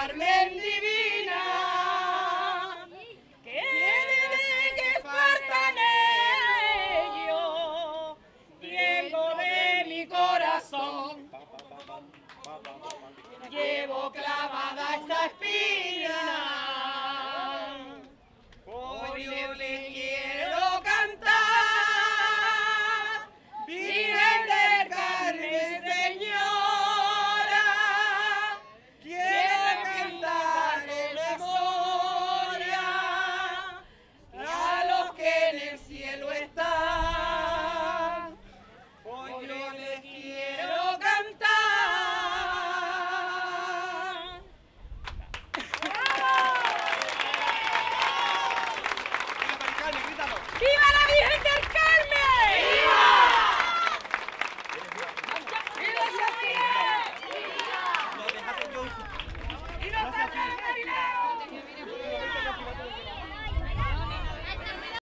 Carmen divina, que de que faltan ellos, tiempo de mi corazón, llevo clavada esta espina. ¡Viva la